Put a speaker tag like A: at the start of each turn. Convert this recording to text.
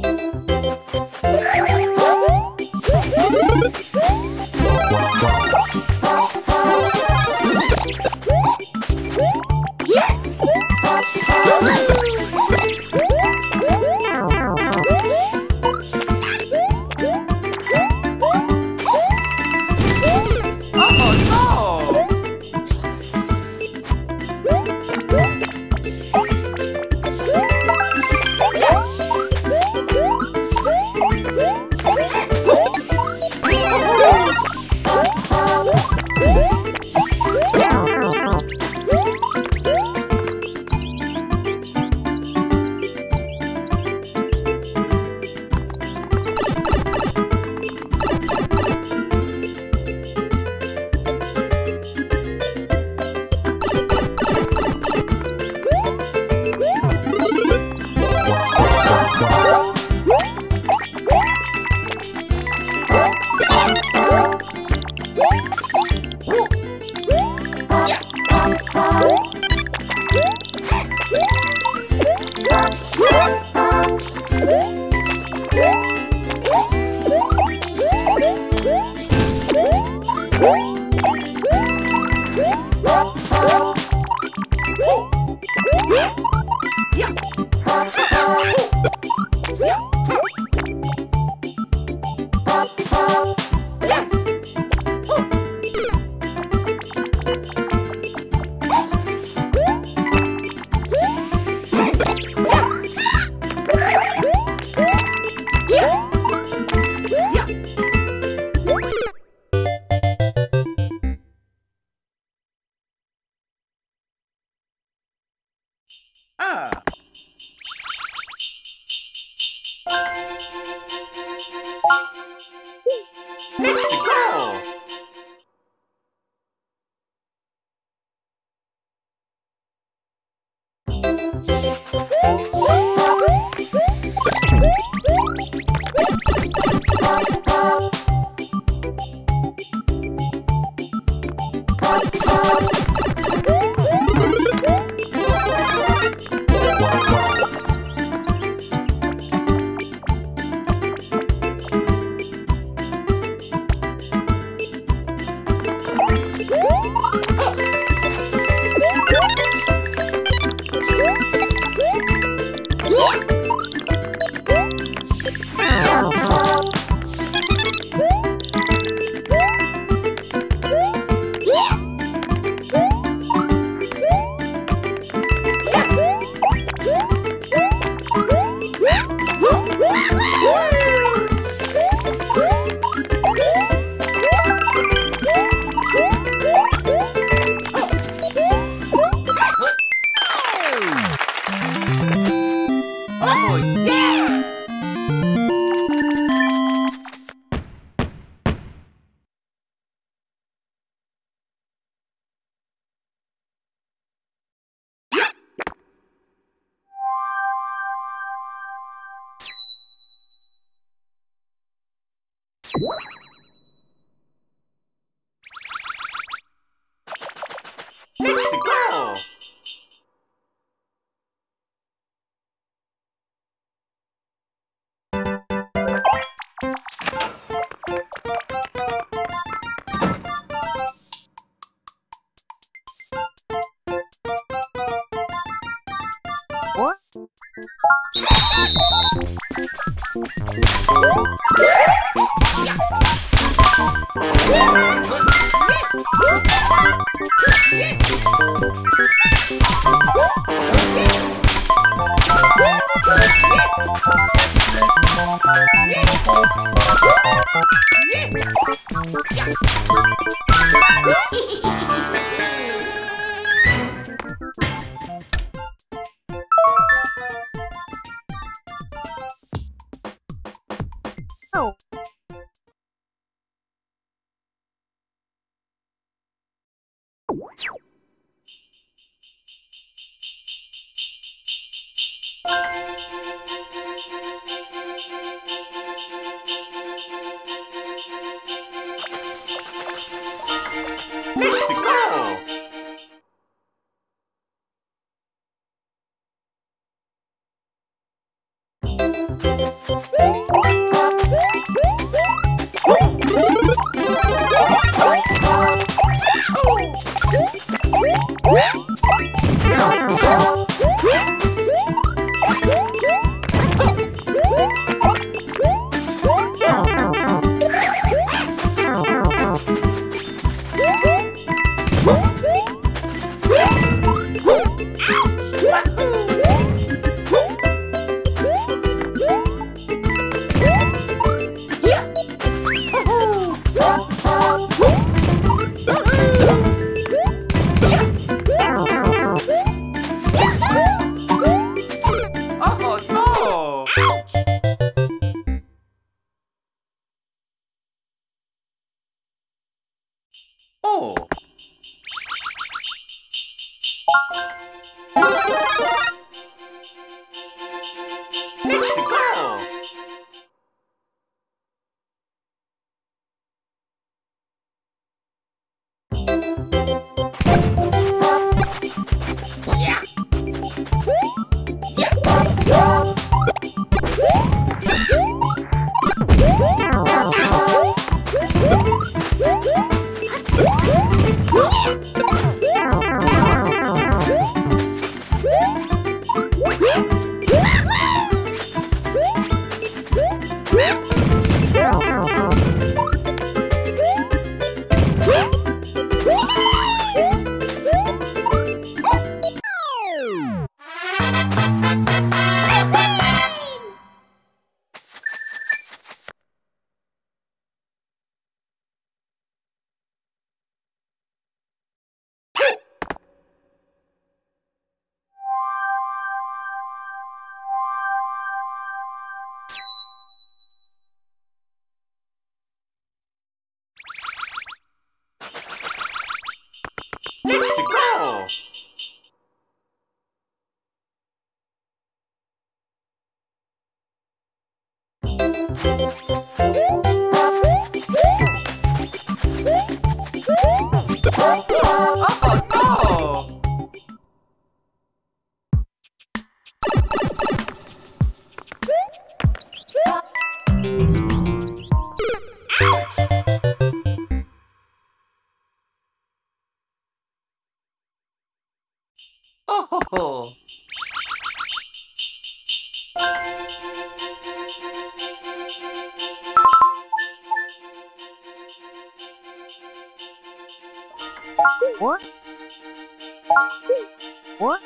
A: Música Ah. Yeah. Let's Oh no! Oh!
B: What?